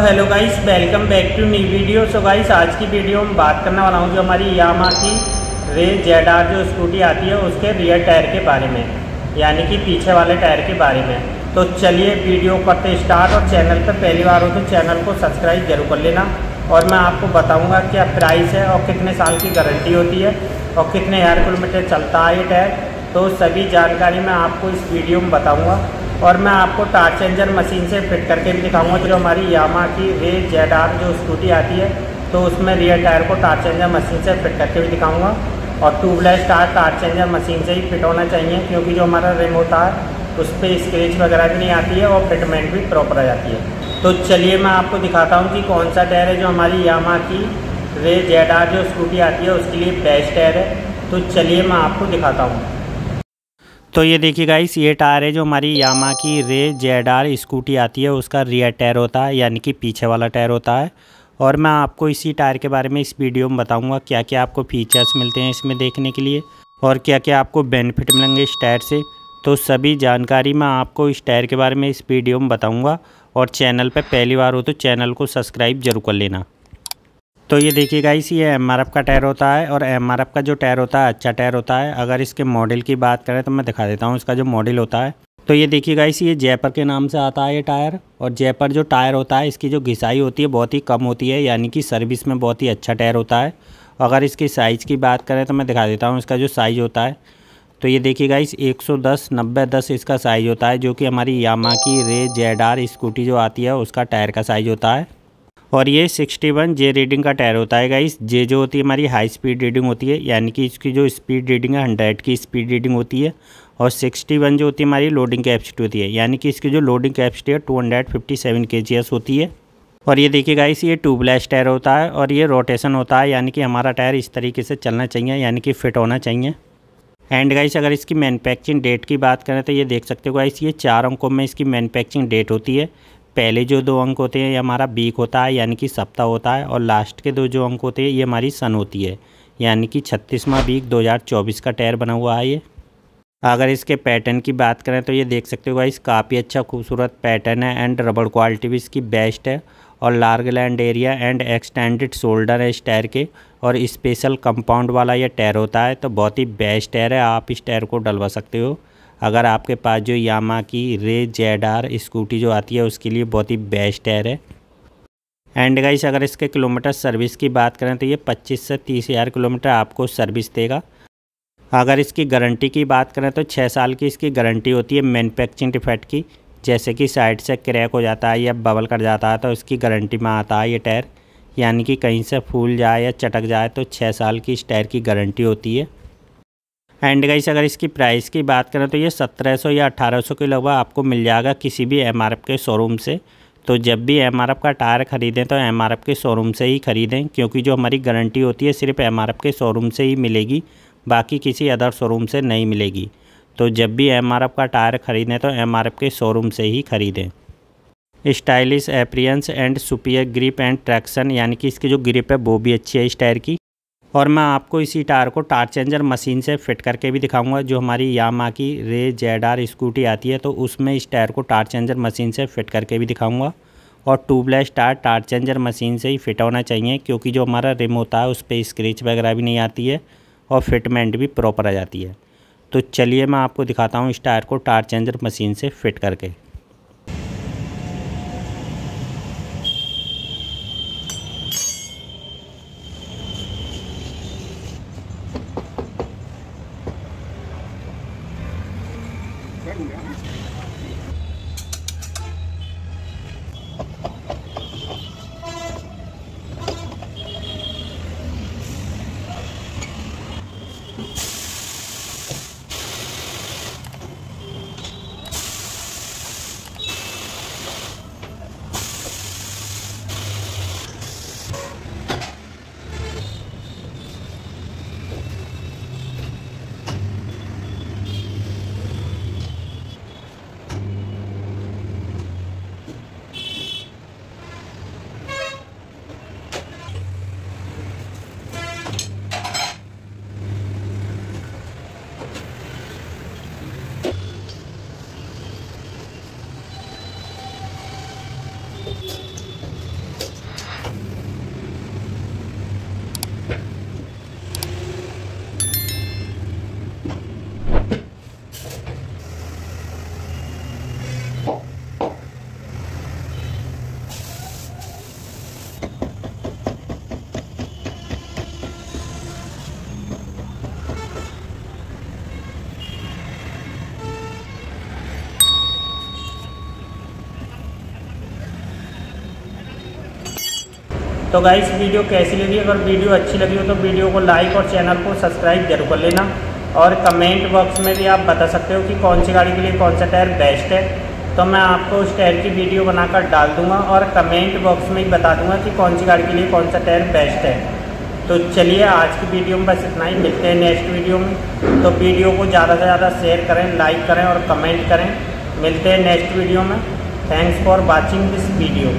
Hello guys welcome back to new video so guys आज की video में बात करने वाला हूँ जो हमारी यामा की रे जेड आर जो स्कूटी आती है, उसके रियर टायर के बारे में, यानी कि पीछे वाले टायर के बारे में। तो चलिए वीडियो करते स्टार्ट और चैनल पर पहली बार हो तो चैनल को सब्सक्राइब ज़रूर कर लेना। और मैं आपको बताऊँगा क्या प्राइस है और कितने साल की गारंटी होती है और कितने हज़ार किलोमीटर चलता है ये टायर तो सभी जानकारी मैं आपको इस वीडियो में बताऊँगा। और मैं आपको टार्च चेंजर मशीन से फिट करके भी दिखाऊँगा, जो हमारी यामा की रे जेड आर जो स्कूटी आती है तो उसमें रियर टायर को टार्च चेंजर मशीन से फिट करके भी दिखाऊँगा। और tubeless tyre torch changer machine से ही फिट होना चाहिए, क्योंकि जो हमारा रिम होता है उस पर स्क्रेच वगैरह भी नहीं आती है और फिटमेंट भी प्रॉपर आ जाती है। तो चलिए मैं आपको दिखाता हूँ कि कौन सा टायर है जो हमारी यामा की रे जेड आर जो स्कूटी आती है, उसके लिए बेस्ट टायर है। तो चलिए मैं आपको दिखाता हूँ। तो ये देखिए गाइस ये टायर है जो हमारी यामा की रे जेड आर स्कूटी आती है, उसका रियर टायर होता है, यानी कि पीछे वाला टायर होता है। और मैं आपको इसी टायर के बारे में इस वीडियो में बताऊँगा क्या क्या आपको फीचर्स मिलते हैं इसमें देखने के लिए और क्या क्या आपको बेनिफिट मिलेंगे इस टायर से। तो सभी जानकारी मैं आपको इस टायर के बारे में इस वीडियो में बताऊँगा और चैनल पर पहली बार हो तो चैनल को सब्सक्राइब ज़रूर कर लेना। तो ये देखिए गाइस ये एमआरएफ का टायर होता है और एमआरएफ का जो टायर होता है अच्छा टायर होता है। अगर इसके मॉडल की बात करें तो मैं दिखा देता हूँ इसका जो मॉडल होता है। तो ये देखिए गाइस ये जयपर के नाम से आता है ये टायर और जयपर जो टायर होता है, इसकी जो घिसाई होती है बहुत ही कम होती है, यानी कि सर्विस में बहुत ही अच्छा टायर होता है। अगर इसकी साइज़ की बात करें तो मैं दिखा देता हूँ इसका जो साइज़ होता है। तो ये देखिए गाइस 110 90 10 इसका साइज़ होता है, जो कि हमारी यामा की रे जेड आर स्कूटी जो आती है, उसका टायर का साइज़ होता है। और ये 61 जे रीडिंग का टायर होता है गाइस जे जो होती है, हमारी हाई स्पीड रीडिंग होती है, यानी कि इसकी जो स्पीड रीडिंग है हंड्रेड की स्पीड रीडिंग होती है। और 61 जो होती है, हमारी लोडिंग कैपेसिटी होती है, यानी कि इसकी जो लोडिंग कैपेसिटी है टू हंड्रेड होती है। और ये देखिए गाइस ये ट्यूबलेस टायर होता है और ये रोटेशन होता है, यानी कि हमारा टायर इस तरीके से चलना चाहिए, यानी कि फिट होना चाहिए। एंड गाइस अगर इसकी मैनुफैक्चरिंग डेट की बात करें तो ये देख सकते हो गाइस ये चार अंकों में इसकी मैनुफैक्चरिंग डेट होती है। पहले जो दो अंक होते हैं, ये हमारा बीक होता है, यानी कि सप्ताह होता है, और लास्ट के दो जो अंक होते हैं, ये हमारी सन होती है, यानी कि छत्तीसवां बीक 2024 का टायर बना हुआ है ये। अगर इसके पैटर्न की बात करें तो ये देख सकते हो गाइस काफ़ी अच्छा खूबसूरत पैटर्न है एंड रबड़ क्वालिटी भी इसकी बेस्ट है, और large land area and extended shoulder है इस टायर के, और स्पेशल कंपाउंड वाला ये टायर होता है तो बहुत ही बेस्ट टायर है, आप इस टायर को डलवा सकते हो। अगर आपके पास जो यामा की रे जेड आर स्कूटी जो आती है, उसके लिए बहुत ही बेस्ट टायर है। एंड गाइस अगर इसके किलोमीटर सर्विस की बात करें तो ये 25 से तीस हज़ार किलोमीटर आपको सर्विस देगा। अगर इसकी गारंटी की बात करें तो छः साल की इसकी गारंटी होती है मैनुफैक्चरिंग डिफेक्ट की। जैसे कि साइड से क्रैक हो जाता है या बबल कर जाता है तो इसकी गारंटी में आता है ये टायर। यानी कि कहीं से फूल जाए या चटक जाए तो छः साल की इस टायर की गारंटी होती है। एंड गाइस अगर इसकी प्राइस की बात करें तो ये 1700 या 1800 के लगभग आपको मिल जाएगा किसी भी एम के शोरूम से। तो जब भी एम का टायर ख़रीदें तो एम के शोरूम से ही ख़रीदें, क्योंकि जो हमारी गारंटी होती है सिर्फ़ एम के शोरूम से ही मिलेगी, बाकी किसी अदर शोरूम से नहीं मिलेगी। तो जब भी एम का टायर ख़रीदें तो एम के शोरूम से ही ख़रीदें। Stylish appearance and superior grip and traction यानी कि इसकी जो ग्रिप है वो भी अच्छी है इस टायर की। और मैं आपको इसी टायर को टार चेंजर मशीन से फिट करके भी दिखाऊँगा, जो हमारी यामा की रे जेड आर स्कूटी आती है तो उसमें इस टायर को टार चेंजर मशीन से फिट करके भी दिखाऊँगा। और ट्यूबलेस टायर टार चेंजर मशीन से ही फिट होना चाहिए, क्योंकि जो हमारा रिम होता है, उस पर स्क्रेच वगैरह भी नहीं आती है और फिटमेंट भी प्रॉपर आ जाती है। तो चलिए मैं आपको दिखाता हूँ इस टायर को टार चेंजर मशीन से फिट करके। いいですね。तो गाइस वीडियो कैसी लगी? अगर वीडियो अच्छी लगी हो तो वीडियो को लाइक और चैनल को सब्सक्राइब ज़रूर कर लेना। और कमेंट बॉक्स में भी आप बता सकते हो कि कौन सी गाड़ी के लिए कौन सा टायर बेस्ट है। तो मैं आपको उस टायर की वीडियो बनाकर डाल दूँगा और कमेंट बॉक्स में ही बता दूँगा कि कौन सी गाड़ी के लिए कौन सा टायर बेस्ट है। तो चलिए आज की वीडियो में बस इतना ही। मिलते हैं नेक्स्ट वीडियो में। तो वीडियो को ज़्यादा से ज़्यादा शेयर करें लाइक करें और कमेंट करें। मिलते हैं नेक्स्ट वीडियो में। Thanks for watching this video